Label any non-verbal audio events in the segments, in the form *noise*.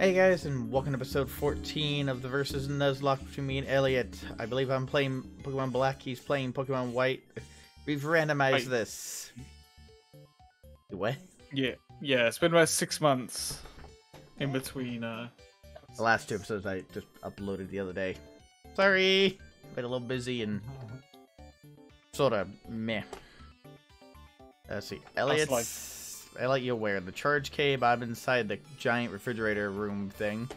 Hey guys, and welcome to episode 14 of the Versus Nuzlocke between me and Elliott. I believe I'm playing Pokemon Black, he's playing Pokemon White. We've randomized Wait. this. What? Yeah, yeah. It's been about six months in between. Uh, The last two episodes I just uploaded the other day. Sorry! Been a little busy and sorta meh. Let's see. Elliott's... Elliott, you're aware. The charge cave, I'm inside the giant refrigerator room thing.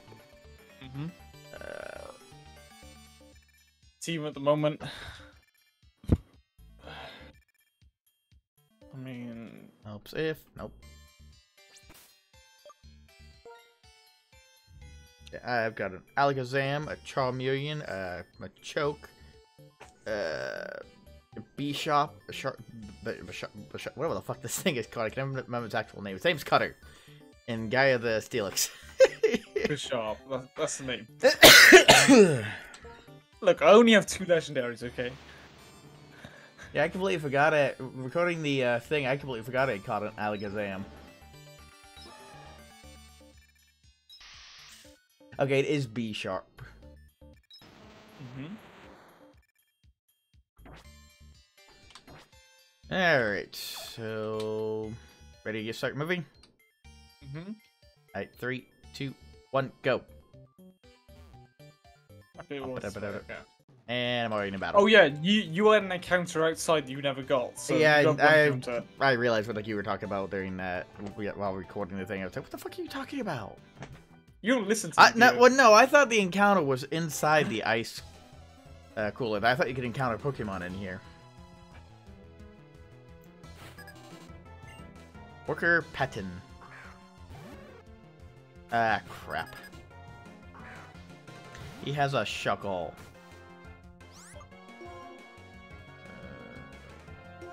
mhm. Uh, Team at the moment. *sighs* I mean, helps if... Nope. I've got an Alakazam, a Charmeleon, uh, a Choke, uh, Bishop, a Sharp, whatever the fuck this thing is called. I can't remember its actual name. Its name's Cutter, and Gaia the Steelix. *laughs* sharp. That's the name. *coughs* Look, I only have two legendaries. Okay. yeah, I completely forgot it. Recording the uh, thing, I completely forgot it called an Alakazam. Okay, it is B sharp. Alright, so ready to get start moving? hmm Alright, three, two, one, go. Okay, well, ba-da, ba-da, okay. And I'm already in a battle. Oh yeah, you you had an encounter outside that you never got. So Yeah, I- I- I realized what like you were talking about during that while recording the thing. I was like, "What the fuck are you talking about?" You don't listen to I, me, no, well, no, I thought the encounter was inside the ice uh, cooler. I thought you could encounter Pokemon in here. Worker Patton. Ah, crap. He has a shuckle. Uh,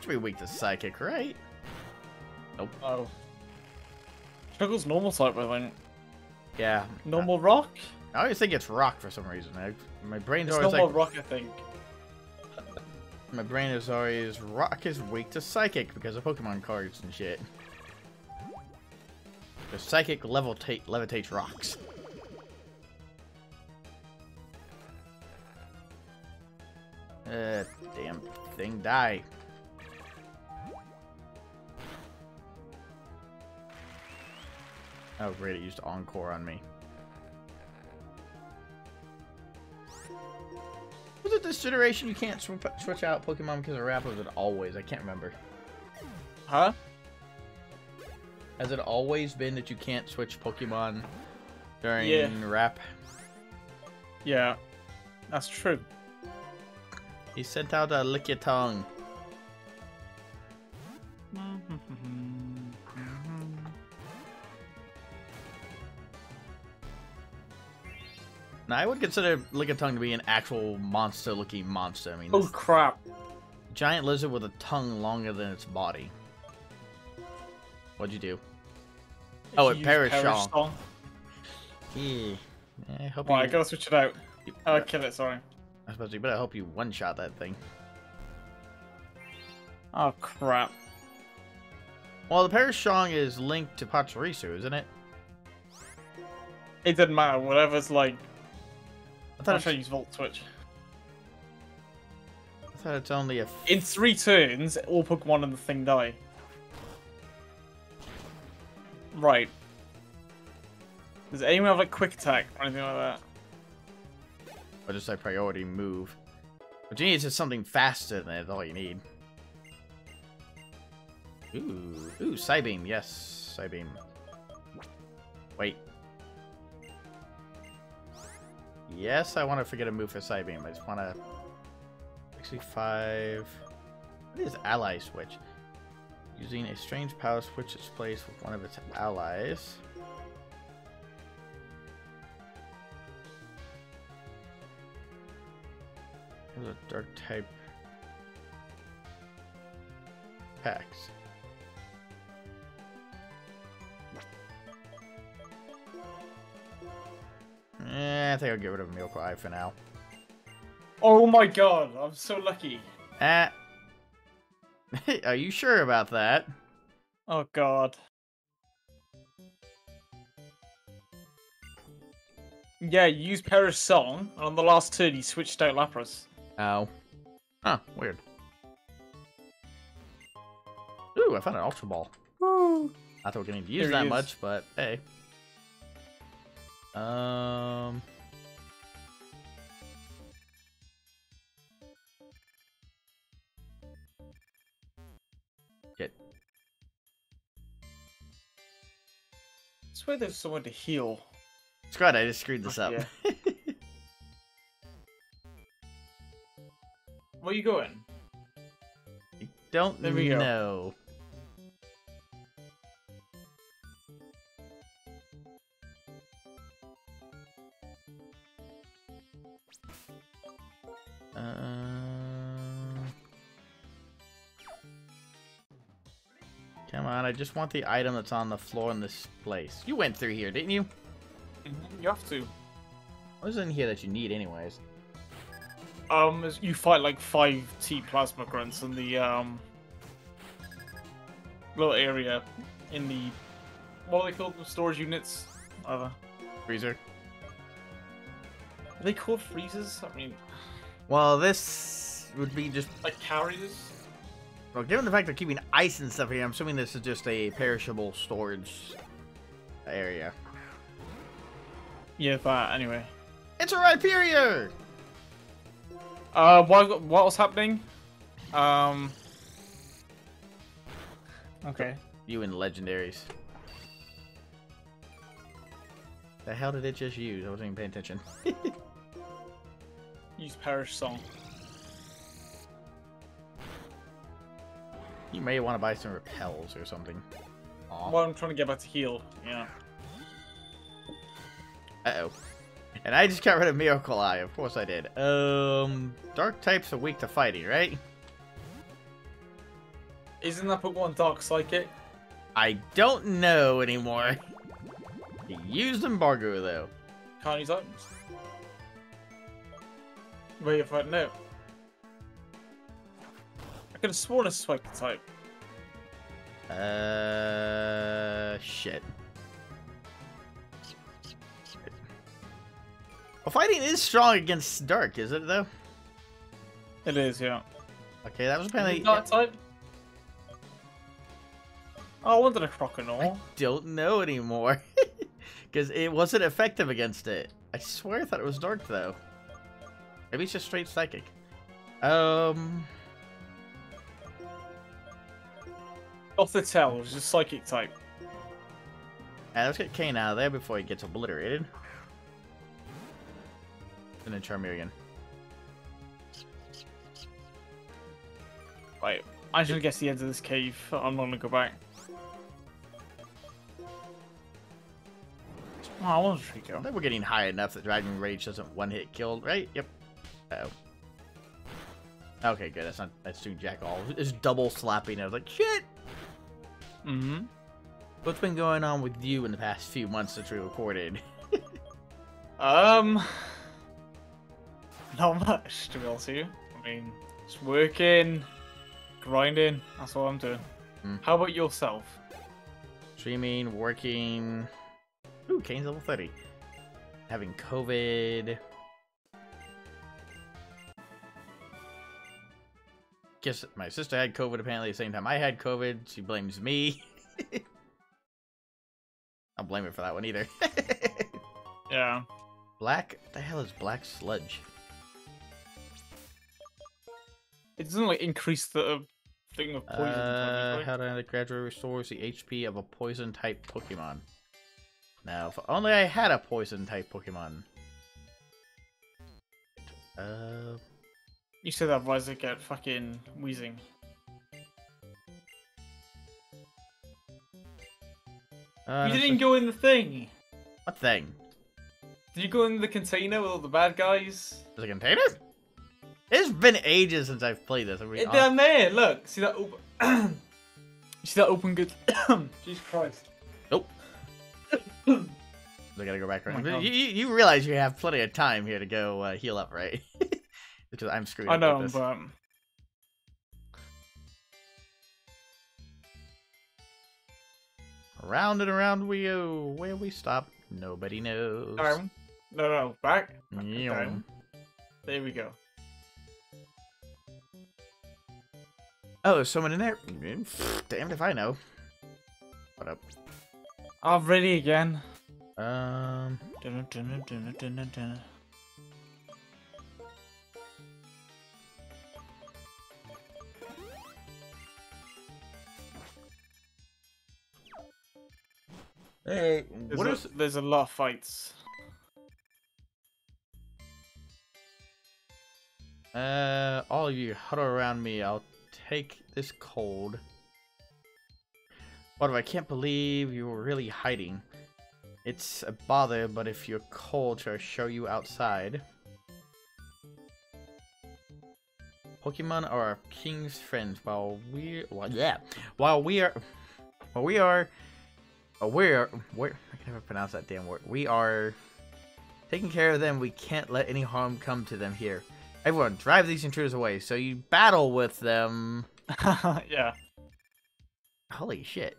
should be weak to psychic, right? Nope. Oh. Shuckle's normal type, I think. Yeah. Normal rock? I always think it's rock for some reason. I, my brain's It's always normal like rock, I think. My brain is always rock is weak to psychic because of Pokemon cards and shit. The psychic levitate levitates rocks. Uh, damn thing, die. Oh great, it used Encore on me. This generation you can't sw switch out Pokemon because of wrap? Or was it always? I can't remember. Huh? Has it always been that you can't switch Pokemon during Yeah. wrap? Yeah. That's true. He sent out a Lickitung. *laughs* Mm-hmm. Now, I would consider Lickitung to be an actual monster-looking monster. I mean, oh crap. giant lizard with a tongue longer than its body. What'd you do? Oh, it perished Perish Song. Yeah. I hope I you. gotta switch it out. you- Oh, kill it, sorry. I suppose you better hope you one-shot that thing. Oh crap. Well, the Perish Song is linked to Pachirisu, isn't it? It doesn't matter, whatever's like. I thought, trying to use Volt Switch. I thought it's only a. f- In three turns, all Pokemon in the thing die. Right. Does anyone have like quick attack or anything like that? Or just a priority move. But you need just something faster than that's all you need. Ooh, ooh, Psybeam, yes, Psybeam. Wait. Yes, I want to forget a move for Psybeam. I just want to... 65... What is Ally Switch? Using a strange power switch its place with one of its allies. There's a dark type packs. Eh, I think I'll get rid of Milkwai for now. Oh my god, I'm so lucky. Eh. *laughs* Are you sure about that? Oh god. Yeah, you used Perish Song, and on the last turn you switched out Lapras. Oh. Huh, weird. Ooh, I found an Ultra Ball. Woo! Not that we're going to use that is. much, but hey. Um. Get I swear there's someone to heal. Scott, I just screwed this up. Yeah. *laughs* Where you going? Don't There we go. know. Just want the item that's on the floor in this place. You went through here, didn't you? Mhm, You have to. What is in here that you need anyways? Um, you fight like five T plasma grunts in the um little area in the what are they called? The storage units. Whatever. Freezer. Are they called freezers? I mean, Well, this would be just like carriers. Well, given the fact they're keeping ice and stuff here, I'm assuming this is just a perishable storage area. Yeah, that anyway. It's a Rhyperior! Uh, what what was happening? Um. Okay. You and legendaries. The hell did it just use? I wasn't even paying attention. *laughs* Use Perish Song. You may want to buy some repels or something. Aw. Well, I'm trying to get back to heal. Yeah. Uh-oh. And I just got rid of Miracle Eye. Of course I did. Um, Dark types are weak to fighting, right? Isn't that Pokemon Dark Psychic? I don't know anymore. He used Embargo, though. Can't use items. Wait, if I know. I could have sworn a Psychic type. Uh, shit. Well, fighting is strong against Dark, is it, though? It is, yeah. Okay, that was apparently... Dark type? Oh, I wanted a Croconaw. I don't know anymore. *laughs* Because it wasn't effective against it. I swear I thought it was Dark, though. Maybe it's just straight Psychic. Um... Off the tell, just Psychic type. Let's get Kane out of there before he gets obliterated. And then Charmeleon. Right, I should guess the end of this cave. I'm not gonna go back. Oh, I want to I go. think we're getting high enough that Dragon Rage doesn't one-hit kill, right? Yep. Uh oh Okay, good. That's not that's doing jack all. It's double slapping. I was like, shit. Mm-hmm. What's been going on with you in the past few months since we recorded? *laughs* Um, not much to be honest with you. I mean, just working, grinding. That's all I'm doing. Hmm. How about yourself? Streaming, working. Ooh, Kane's level 30. Having COVID. Guess my sister had COVID apparently at the same time I had COVID. She blames me. *laughs* I don't blame her for that one either. *laughs* Yeah. black? What the hell is black sludge? It doesn't like increase the uh, thing of poison. Uh, how to gradually restores the HP of a poison type Pokemon. Now, if only I had a poison type Pokemon. Uh, You said that otherwise I get fucking wheezing. uh, you didn't go in the thing. What thing? Did you go in the container with all the bad guys? A container? It's been ages since I've played this. I mean, It down there. Look, see that open. *coughs* see that open good. *coughs* Jesus Christ. Nope. *coughs* I gotta go back Oh around. God. you, you you realize you have plenty of time here to go uh, heal up, right? *laughs* because I'm screwed. I know, but Round and around we go. Where we stop, nobody knows. um, No, no, back. Yum. There we go. Oh, there's someone in there? Damned if I know. What up? Oh, ready again. Um, Dun, dun, dun, hey, There's, what a, is? there's a lot of fights. Uh, all of you huddle around me. I'll take this cold. What if I can't believe you were really hiding? It's a bother, but if you're cold, shall I show you outside? Pokemon are our king's friends, while we, well, yeah, while we are, while we are, uh, we're, where, I can never pronounce that damn word. We are taking care of them. We can't let any harm come to them here. Everyone, drive these intruders away. So you battle with them. yeah. Holy shit.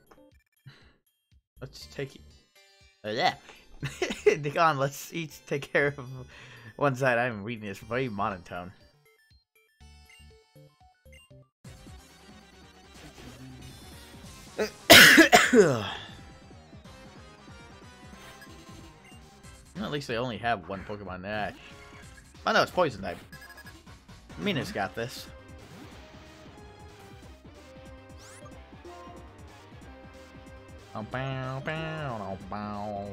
Let's take it. Uh, yeah. Dig on, let's each take care of one side. I'm reading this very monotone. Well, At least they only have one Pokemon Ash. Oh no, it's poison type. Mina's got this. Bow, bow, bow, bow.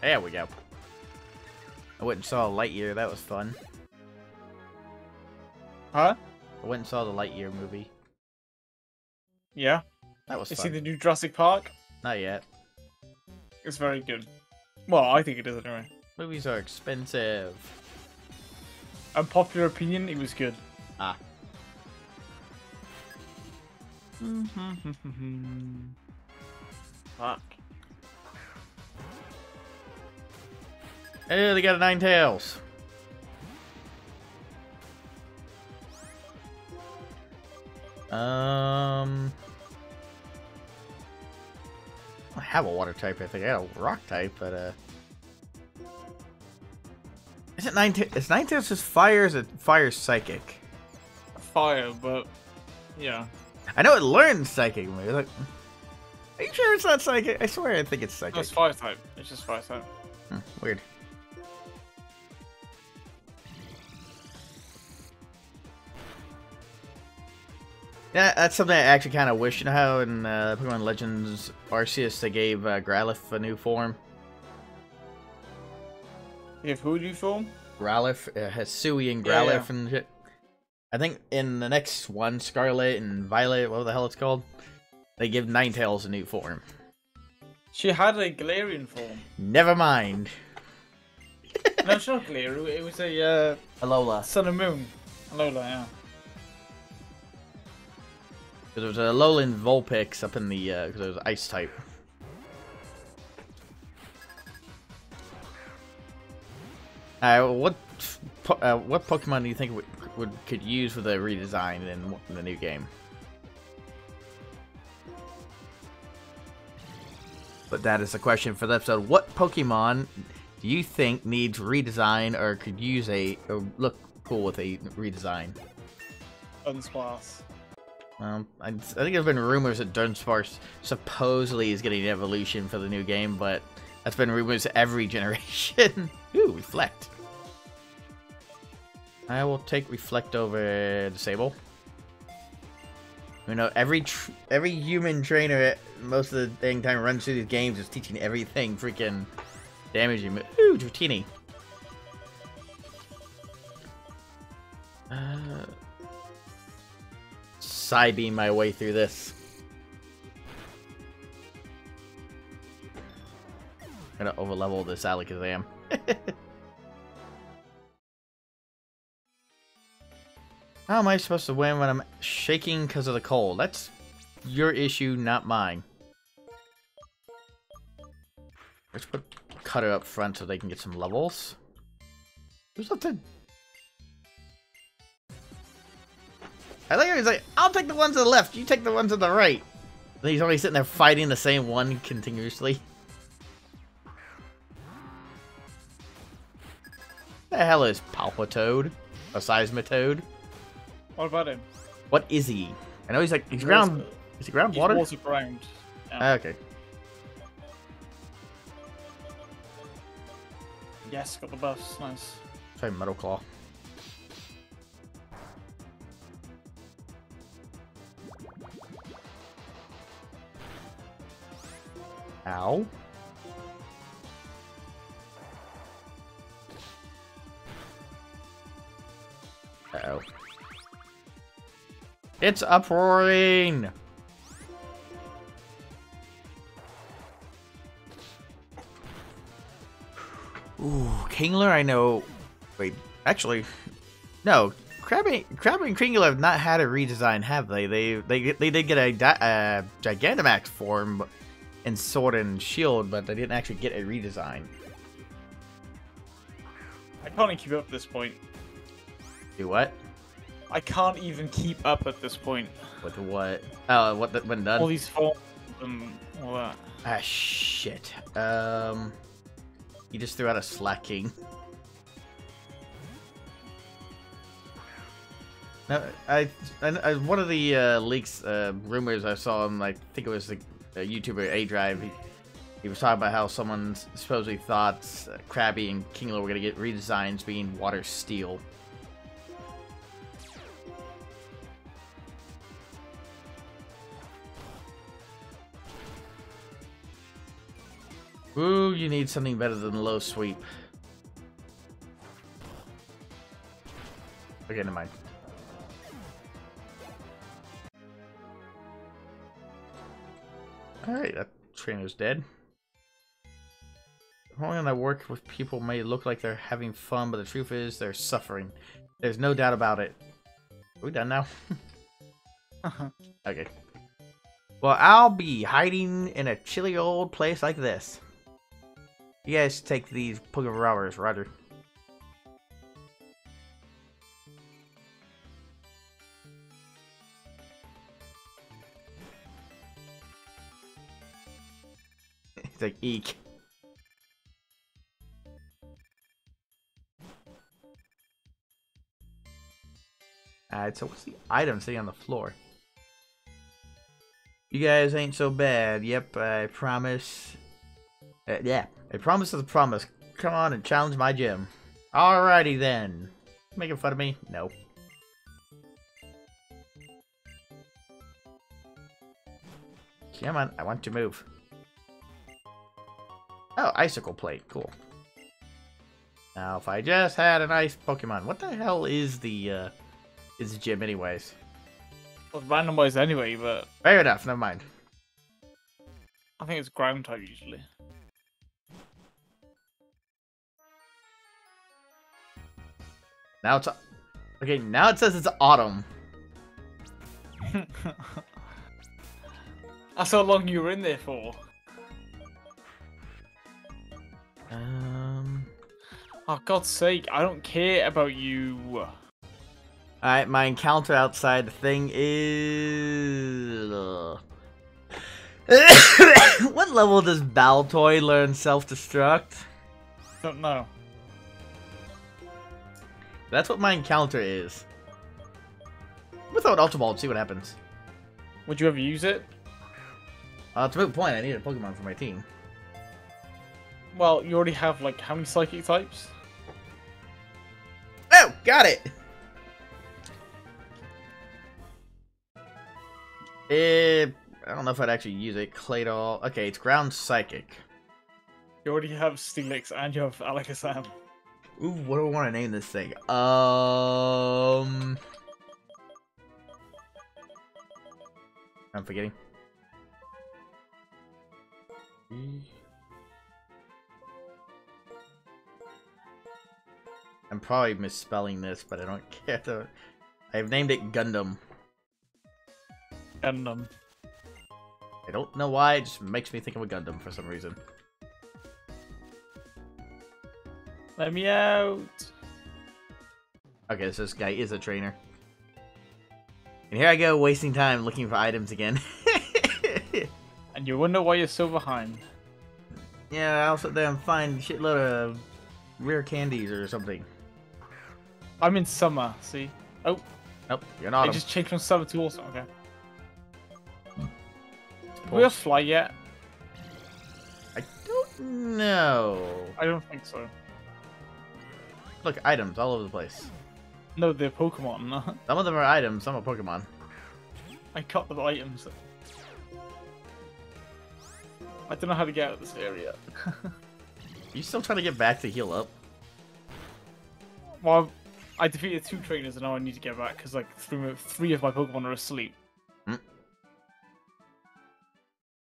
There we go. I went and saw Lightyear. That was fun. Huh? I went and saw the Lightyear movie. Yeah. That was You fun. see the new Jurassic Park? Not yet. It's very good. Well, I think it is anyway. Movies are expensive. Unpopular opinion, it was good. Ah. *laughs* Fuck. Hey, they got a Ninetales. Um, I have a water type. I think I have a rock type, but uh, is it Nine Is Ninetales just fire? Is it fire psychic? Fire, but yeah. I know it learns psychic. Maybe. Like, are you sure it's not psychic? I swear I think it's psychic. No, it's fire type. It's just fire type. Hmm, weird. Yeah, that's something I actually kind of wish. You know how in uh, Pokemon Legends Arceus they gave uh, Growlithe a new form? You have who do you form? Growlithe uh, has Sui and Yeah, Growlithe yeah. and shit. I think in the next one, Scarlet and Violet, what the hell it's called, they give Ninetales a new form. She had a Galarian form. Never mind. no, it's not Galarian. It was a uh, Alola. Sun and Moon. Alola, yeah. Because there was Alolan Vulpix up in the, because it was Ice type. Uh, what uh, what Pokemon do you think would, would could use with a redesign in, in the new game? But that is the question for the episode. What Pokemon do you think needs redesign or could use a or look cool with a redesign? Dunsparce. Um, I, I think there's been rumors that Dunsparce supposedly is getting an evolution for the new game, but that's been rumors every *laughs* generation. Ooh, Reflect. I will take Reflect over Disable. You know, every every human trainer most of the dang time runs through these games is teaching everything freaking damaging. Ooh, Dratini. Psybeam my way through this. I'm gonna overlevel this Alakazam. *laughs* How am I supposed to win when I'm shaking because of the cold? That's your issue, not mine. Let's put Cutter up front so they can get some levels. There's nothing. I like how he's like, I'll take the ones to the left, you take the ones to the right. And he's already sitting there fighting the same one continuously. The hell is Palpatoad, A Seismitoad? What about him? What is he? I know he's like, he's, ground, uh, is he ground he's water? ground. Yeah. Ah, okay. Yes, got the buffs, nice. Same Metal Claw. Ow. Uh-oh. It's uproaring! Ooh, Kingler, I know. Wait, actually, no. Krabby, Krabby and Kingler have not had a redesign, have they? They they they did get a uh, Gigantamax form in Sword and Shield, but they didn't actually get a redesign. I can't even keep up at this point. Do what? I can't even keep up at this point. With what? Oh, what? The, when done? All these forms and all that. Ah, shit. Um, you just threw out a Slaking. *laughs* No, I, I, I one of the uh, leaks, uh, rumors I saw like, I think it was the YouTuber aDrive. He, he was talking about how someone supposedly thought uh, Krabby and Kingler were gonna get redesigns being water steel. Ooh, you need something better than low sweep. Okay, never mind. Alright, that trainer's dead. only When I work with people may look like they're having fun, but the truth is they're suffering. There's no doubt about it. Are we done now? *laughs* Uh-huh. okay. Well, I'll be hiding in a chilly old place like this. You guys take these Pokemon robbers, Roger. It's like, eek. Alright, so what's the item sitting on the floor? You guys ain't so bad. Yep, I promise. Uh, yeah, a promise is a promise. Come on and challenge my gym. Alrighty then. Making fun of me? No. Come on, I want to move. Oh, icicle plate, cool. Now, if I just had an ice Pokemon, what the hell is the, uh, is the gym anyways? Well, randomized anyway, but Fair enough, never mind. I think it's ground type usually. Now it's, okay, now it says it's autumn. *laughs* That's how long you were in there for. Oh, God's sake, I don't care about you. Alright, my encounter outside the thing is... uh, *coughs* what level does Baltoy learn self-destruct? Don't know. That's what my encounter is. We'll throw an Ultra Ball and see what happens. Would you ever use it? Uh, it's a moot point, I need a Pokemon for my team. Well, you already have like how many psychic types? Oh, got it! Eh, I don't know if I'd actually use it. Claydol. Okay, it's Ground Psychic. You already have Steelix and you have Alakazam. Ooh, what do I want to name this thing? Um... I'm forgetting. I'm probably misspelling this, but I don't *laughs* care. To... I've named it Gundam. Gundam. I don't know why, it just makes me think of a Gundam for some reason. Let me out. Okay, so this guy is a trainer. And here I go, wasting time looking for items again. *laughs* And you wonder why you're so behind. yeah, I'll sit there and find a shitload of rare candies or something. I'm in summer. See? Oh, Nope, you're not. I just changed from summer to autumn. Okay. Do we have fly yet? I don't know. I don't think so. Look, items all over the place. No, they're Pokemon. *laughs* Some of them are items, some are Pokemon. I cut the items. I don't know how to get out of this area. *laughs* you still trying to get back to heal up? well, I defeated two trainers and now I need to get back because like three, three of my Pokemon are asleep. Hmm.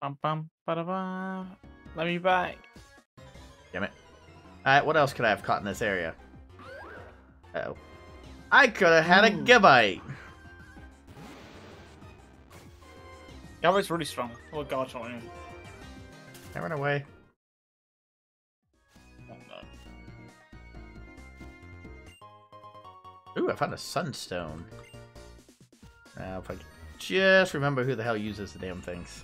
Bum bum ba da ba. Let me back. Damn it. Alright, what else could I have caught in this area? Uh oh I could have had a Ooh. Gabite! Gabite's really strong. Oh him. I run away. Ooh, I found a Sunstone. Now, if I just remember who the hell uses the damn things.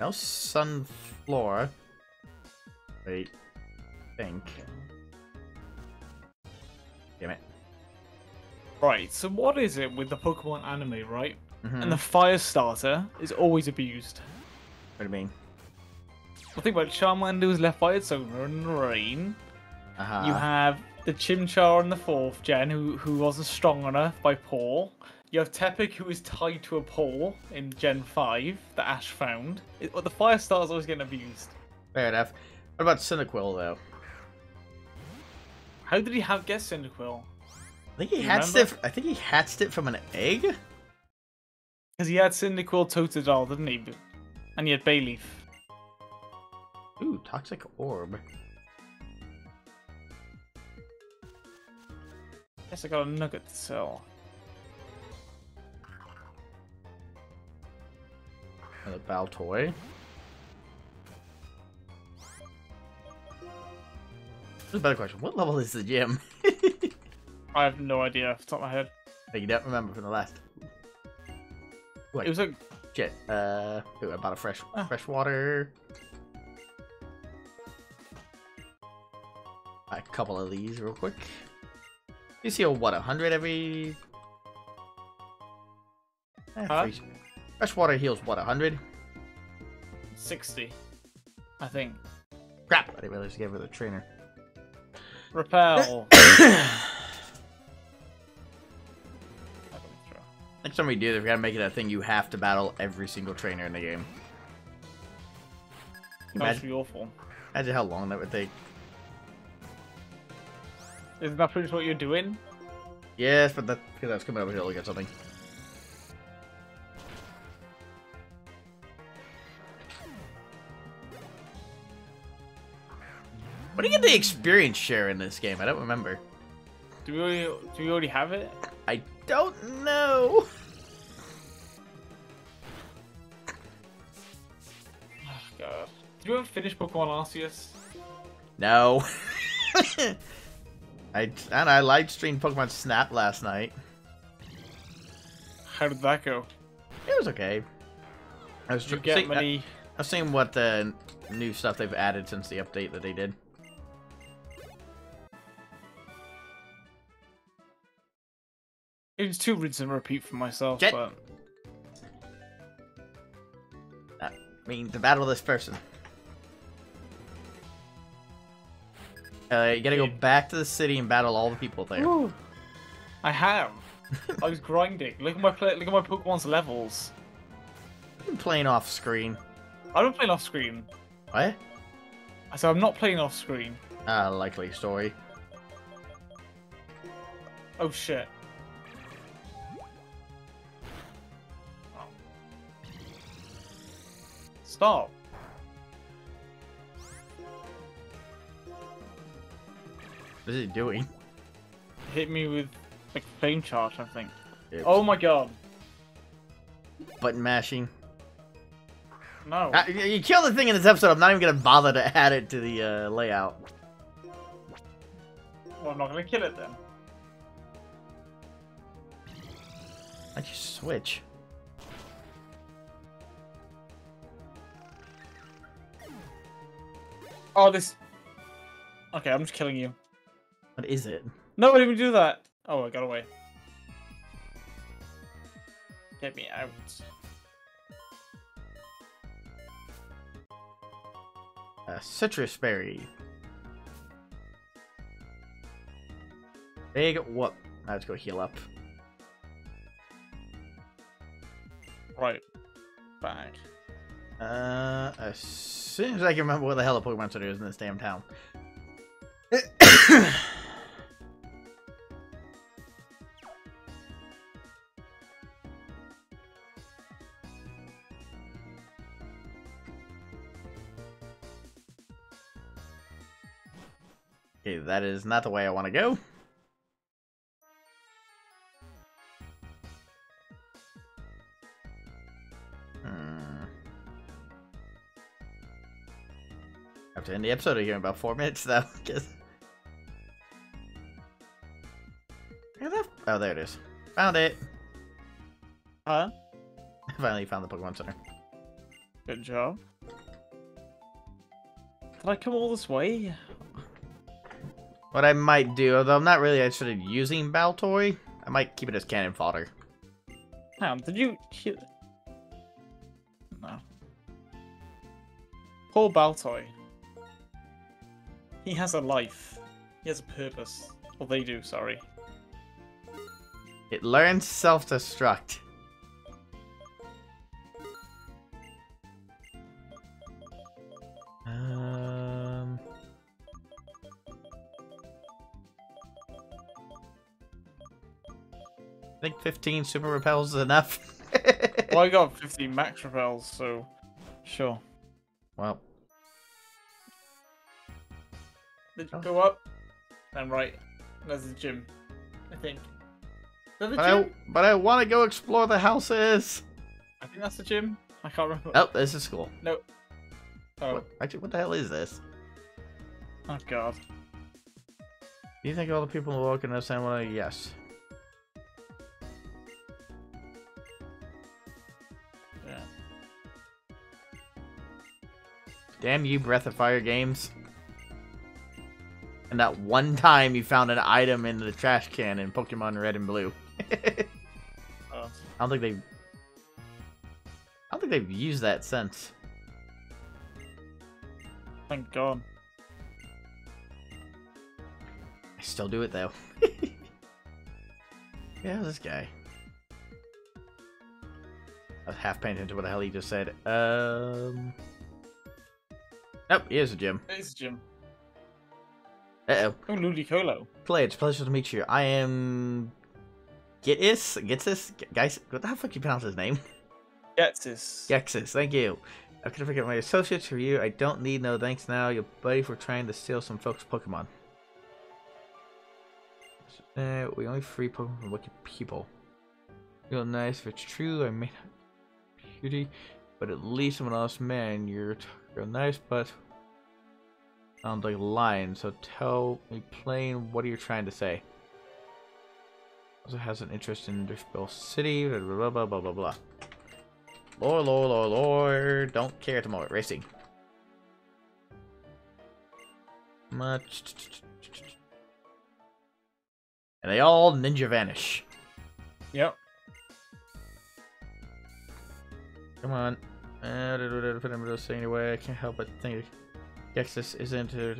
No Sunflora. Wait. Think. Damn it. Right, so what is it with the Pokemon anime, right? Mhm. And the fire starter is always abused. What do you mean? Well, think about Charmander was left by its owner in the rain. Uh-huh. You have the Chimchar in the fourth gen, who who wasn't strong enough by Paul. You have Tepig, who is tied to a pole in Gen 5 that Ash found. It, well, the fire starter's always getting abused. Fair enough. What about Cyndaquil, though? How did he have get Cyndaquil? I think he hatched it. I think he hatched it from an egg. Because he had Cyndaquil Totodile, didn't he? And he had Bayleef. Ooh, toxic orb. Guess I got a nugget to sell. Another Baltoy. Here's a better question. What level is the gym? *laughs* I have no idea off the top of my head. that you don't remember from the last. Wait, It was a shit. Uh, ooh, I bought a fresh, Ah. fresh water. A couple of these real quick. You see, a what, 100 every... Eh, Huh? free- Fresh water heals, what, 100? 60, I think. Crap! I didn't realize you gave her the trainer. Repel. *coughs* *coughs* Next time we do this, we gotta make it a thing you have to battle every single trainer in the game. That would Imagine, be awful. imagine how long that would take. Isn't that pretty much what you're doing? Yes, but that because I coming over here to look at something. What do you get the experience share in this game? I don't remember. Do we already, do we already have it? I don't know. Oh, God. Did you ever finish Pokemon Arceus? No. *laughs* I and I live streamed Pokemon Snap last night. How did that go? It was okay. I was Did you tr- get seeing- uh, many? I was seeing what the new stuff they've added since the update that they did. It was too rinse and repeat for myself, Jet- but I mean, the battle of this person. Uh, you gotta go back to the city and battle all the people there. Woo. I have. I was grinding. Look at my play. Look at my Pokemon's levels. I've been playing off screen. I'm not playing off screen. What? I said I'm not playing off screen. Ah, likely story. Oh shit. Stop. What is he doing? Hit me with like flame charge, I think. Oops. Oh my god. Button mashing. No. Ah, you you kill the thing in this episode. I'm not even gonna bother to add it to the uh, layout. Well, I'm not gonna kill it then. I just switch? Oh, this. Okay, I'm just killing you. What is it? No, I didn't even do that. Oh, I got away. Get me out. A Sitrus berry. Big whoop. Let's go heal up. Right. Back. Uh, as soon as I can remember what the hell a Pokemon Center is in this damn town. *coughs* *coughs* that is not the way I want to go. Hmm. Have to end the episode here in about four minutes, *laughs* though. Cause... Oh, there it is. Found it. Huh? *laughs* Finally found the Pokemon Center. Good job. Did I come all this way? What I might do, although I'm not really interested in using Baltoy, I might keep it as cannon fodder. On, did you... No. Poor Baltoy. He has a life. He has a purpose. Well, they do, sorry. It learns self-destruct. Think 15 super repels is enough. Well, I got *laughs* 15 max repels, so... Sure. well, Did Oh. you go up? And right. There's the gym. I think. The but I, gym? but I want to go explore the houses. I think that's the gym. I can't remember. Oh, this is school. No. Oh, What, actually, what the hell is this? oh god. Do you think all the people walking this animal? Yes. Damn you, Breath of Fire games. And that one time you found an item in the trash can in Pokemon Red and Blue. *laughs* I don't think they've... I don't think they've used that since. Thank god. I still do it, though. *laughs* yeah, this guy. I was half paying attention to what the hell he just said. Um... Oh, here's a gym. It's a gym. Uh-oh. Oh, Ludicolo. Play, it's a pleasure to meet you. I am... Getis? Getis? Guys, what the fuck you pronounce his name? *laughs* Gets this. Ghetsis, thank you. I could forget my associates for you. I don't need no thanks now. Your buddy for trying to steal some folks' Pokemon. Uh, we only free Pokemon from wicked people. Feel nice if it's true. I may not be beauty, but at least I'm an honest man. You're real nice, but sounds like lying. So tell me plain, what are you trying to say? Also has an interest in Driftveil City. Blah blah blah blah blah blah. Lore, lore, lore, lore. Don't care at the moment. Racing. Much. And they all ninja vanish. Yep. Come on. Uh, put him to say anyway. I can't help but think Ghetsis isn't. Yeah,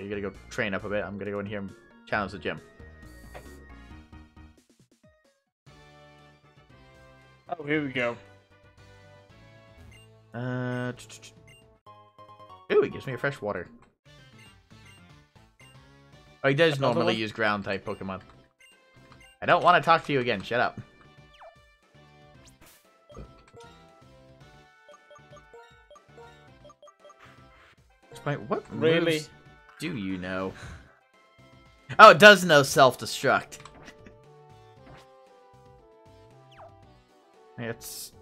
you gotta go train up a bit. I'm gonna go in here and challenge the gym. Oh, here we go. Uh. Ooh, he gives me a fresh water. Oh, he does Another normally one? use ground type Pokemon. I don't want to talk to you again. Shut up. Wait, what Really? moves do you know? *laughs* Oh, it does know self-destruct. Let's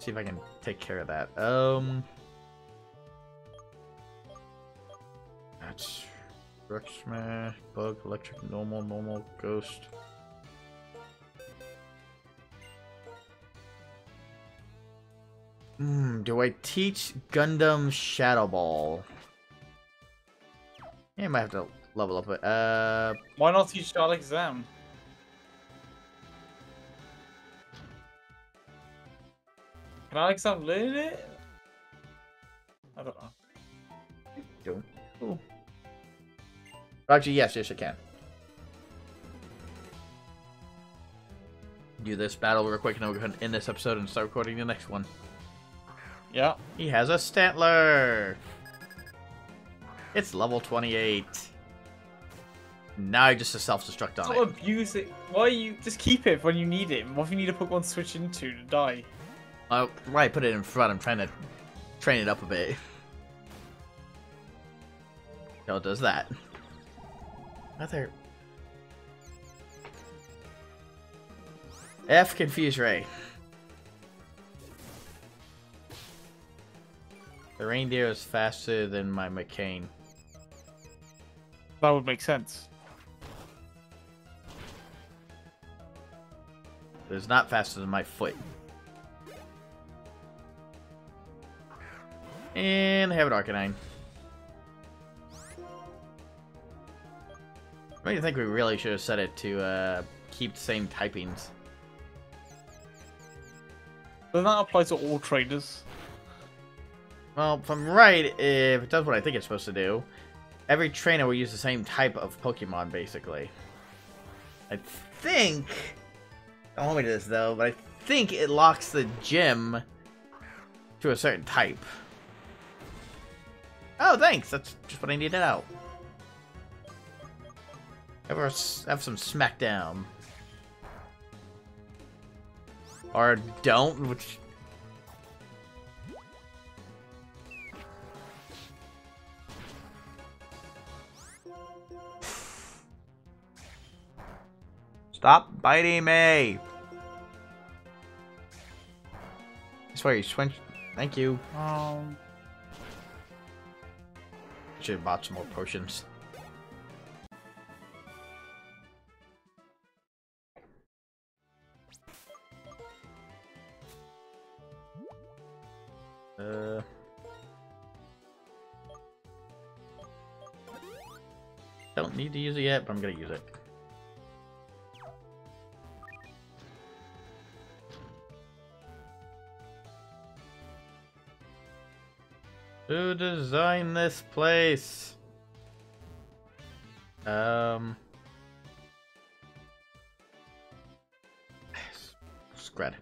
see if I can take care of that. Um, that's rock smash, bug, electric, normal, normal, ghost. Hmm, do I teach Gundam Shadow Ball? Yeah, might have to level up it. Uh, Why not teach Alex them? Can Alex them learn it? I don't know. doing cool. Actually, yes, yes, I can. Do this battle real quick, and then we're going to end this episode and start recording the next one. Yeah. He has a Stantler. It's level 28. Now just a self-destruct on Don't it. abuse it. Why you just keep it when you need it? What if you need to put one switch into to die? Oh, right, put it in front. I'm trying to train it up a bit. *laughs* It does that. Other. F confuse Ray. The reindeer is faster than my McCain. That would make sense. But it's not faster than my foot. And I have an Arcanine. I mean, I think we really should have set it to uh, keep the same typings. Doesn't that apply to all traders? Well, if I'm right, if it does what I think it's supposed to do, every trainer will use the same type of Pokemon, basically. I think... Don't hold me to this, though, but I think it locks the gym to a certain type. Oh, thanks! That's just what I needed out. Have, have some smackdown. Or don't, which Stop biting me! Swear you switch. Thank you. Um, Should have bought some more potions. Uh. Don't need to use it yet, but I'm gonna use it. Who designed this place? Um. *sighs* Scred.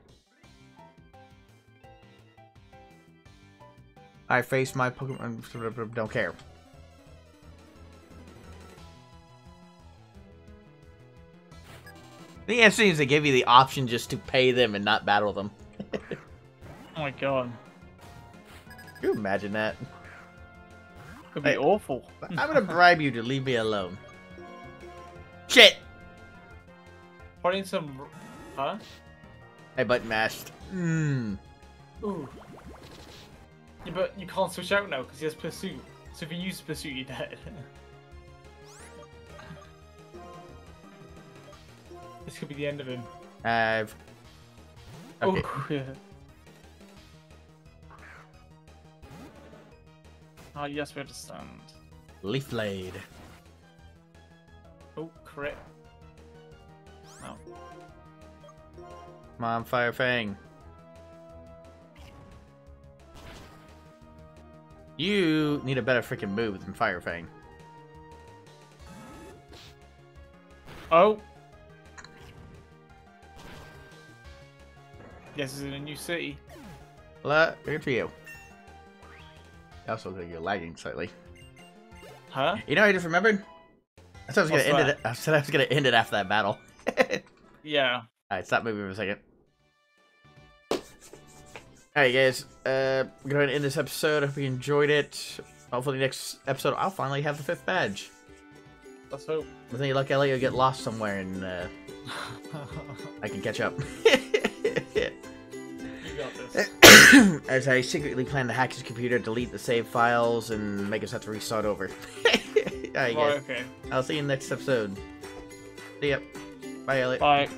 I face my Pokemon. Don't care. The answer is they give you the option just to pay them and not battle them. *laughs* oh my god. Can you imagine that? Could be Hey. awful. I'm gonna *laughs* bribe you to leave me alone. Shit! Putting some. Huh? I button mashed. Mmm. Ooh. Yeah, but you can't switch out now because he has pursuit. So if you use pursuit, you're dead. *laughs* this could be the end of him. I've. Okay. Oh, *laughs* yeah. Ah, yes, we understand. Leaf Blade. Oh, crit. No. Come on, Fire Fang. You need a better freaking move than Fire Fang. Oh! Yes, it's in a new city. La, good for you. Also, think you're lagging slightly. Huh? You know, I just remembered. I said I was gonna end it. *laughs* I said I was gonna end it after that battle. *laughs* Yeah. Alright, stop moving for a second. Alright, guys. Uh, we're going to end this episode. I hope you enjoyed it. Hopefully, next episode, I'll finally have the fifth badge. Let's hope. With any luck, Elliott, you'll get lost somewhere and uh, *laughs* I can catch up. You got this. As I secretly plan to hack his computer, delete the save files, and make us have to restart over. *laughs* Right, okay. I'll see you in the next episode. See ya. Bye, Elliott. Bye.